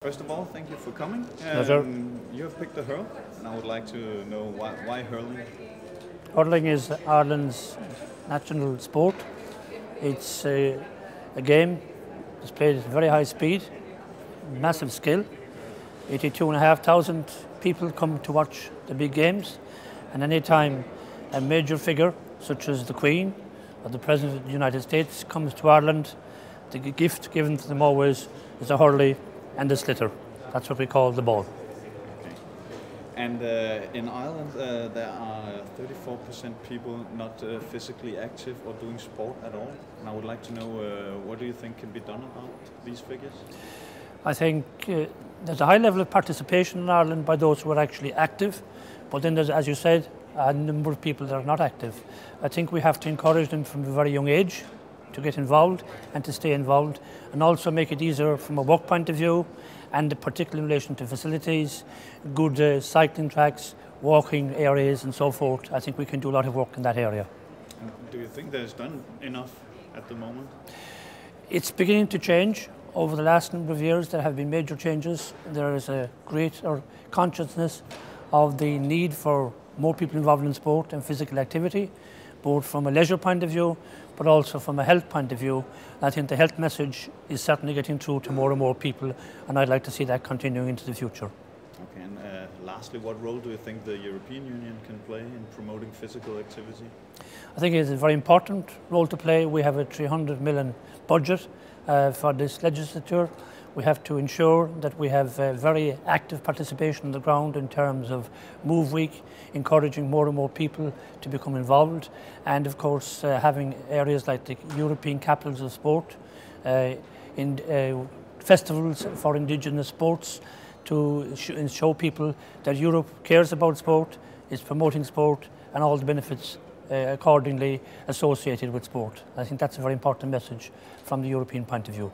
First of all, thank you for coming. Um, you have picked the hurl, and I would like to know why, why hurling. Hurling is Ireland's national sport. It's a, a game that's played at very high speed, massive skill. 82,500 people come to watch the big games, and any time a major figure such as the Queen or the President of the United States comes to Ireland, the gift given to them always is a hurley and a sliotar. That's what we call the ball. Okay. And uh, in Ireland, uh, there are 34% people not uh, physically active or doing sport at all. And I would like to know uh, what do you think can be done about these figures? I think uh, there's a high level of participation in Ireland by those who are actually active, but then there's, as you said, a number of people that are not active. I think we have to encourage them from a very young age to get involved and to stay involved and also make it easier from a work point of view and particularly in relation to facilities, good uh, cycling tracks, walking areas and so forth. I think we can do a lot of work in that area. Do you think there's done enough at the moment? It's beginning to change. Over the last number of years there have been major changes. There is a greater consciousness of the need for more people involved in sport and physical activity both from a leisure point of view, but also from a health point of view. I think the health message is certainly getting through to more and more people, and I'd like to see that continuing into the future. Okay, and uh, lastly, what role do you think the European Union can play in promoting physical activity? I think it's a very important role to play. We have a 300 million budget uh, for this legislature. We have to ensure that we have uh, very active participation on the ground in terms of Move Week, encouraging more and more people to become involved, and of course uh, having areas like the European Capitals of Sport, uh, in uh, festivals for indigenous sports to sh show people that Europe cares about sport, is promoting sport and all the benefits uh, accordingly associated with sport. I think that's a very important message from the European point of view.